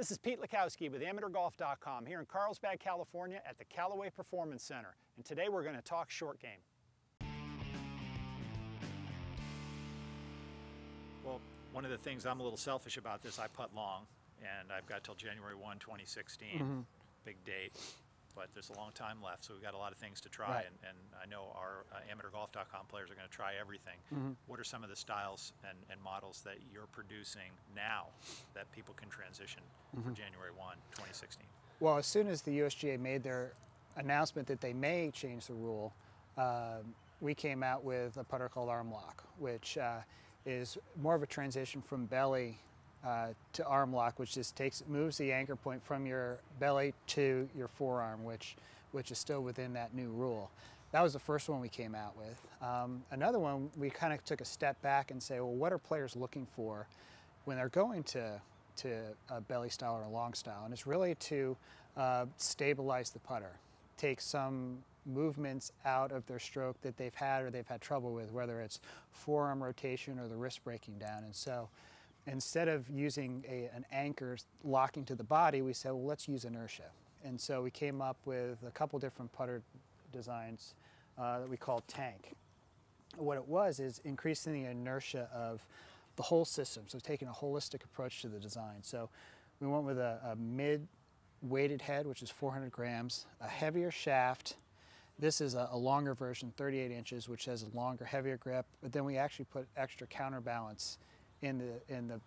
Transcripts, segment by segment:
This is Pete Wlodkowski with AmateurGolf.com here in Carlsbad, California at the Callaway Performance Center. And today we're going to talk short game. Well, one of the things I'm a little selfish about this, I putt long, and I've got till January 1, 2016, mm-hmm. big date but there's a long time left, so we've got a lot of things to try. Right. And, and, I know our uh, amateurgolf.com players are going to try everything. Mm-hmm. What are some of the styles and, and, models that you're producing now that people can transition mm-hmm. for January 1, 2016? Well, as soon as the USGA made their announcement that they may change the rule, uh, we came out with a putter called Arm Lock, which uh, is more of a transition from belly uh, to arm lock, which just takes moves the anchor point from your belly to your forearm, which which is still within that new rule. That was the first one we came out with. Um, another one, we kind of took a step back and say, well, what are players looking for when they're going to to a belly style or a long style? And it's really to uh, stabilize the putter, take some movements out of their stroke that they've had or they've had trouble with, whether it's forearm rotation or the wrist breaking down. And so instead of using a, an anchor locking to the body, we said, well, let's use inertia. And so we came up with a couple different putter designs uh, that we called tank. What it was is increasing the inertia of the whole system, so taking a holistic approach to the design. So we went with a, a mid weighted head, which is 400 grams, a heavier shaft. This is a, a, longer version, 38 inches, which has a longer, heavier grip, but then we actually put extra counterbalance in the, in the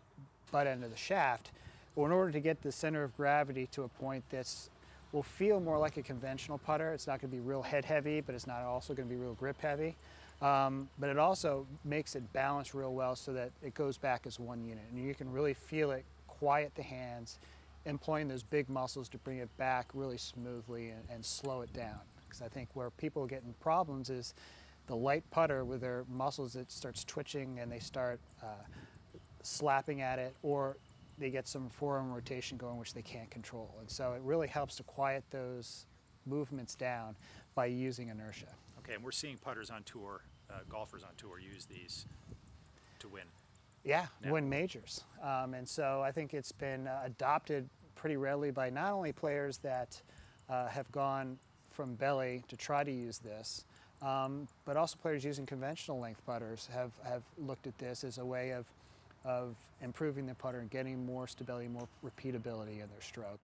butt end of the shaft. Well, in order to get the center of gravity to a point that's will feel more like a conventional putter. It's not going to be real head heavy, but it's not also going to be real grip heavy. Um, but it also makes it balance real well so that it goes back as one unit. And you can really feel it quiet the hands, employing those big muscles to bring it back really smoothly and, and slow it down. Because I think where people get in problems is the light putter with their muscles, it starts twitching and they start uh, slapping at it, or they get some forearm rotation going, which they can't control. And so it really helps to quiet those movements down by using inertia. Okay, and we're seeing putters on tour, uh, golfers on tour use these to win. Yeah, now. win majors. Um, and so I think it's been uh, adopted pretty readily by not only players that uh, have gone from belly to try to use this, um, but also players using conventional length putters have, have looked at this as a way of of improving the putter and getting more stability, more repeatability in their stroke.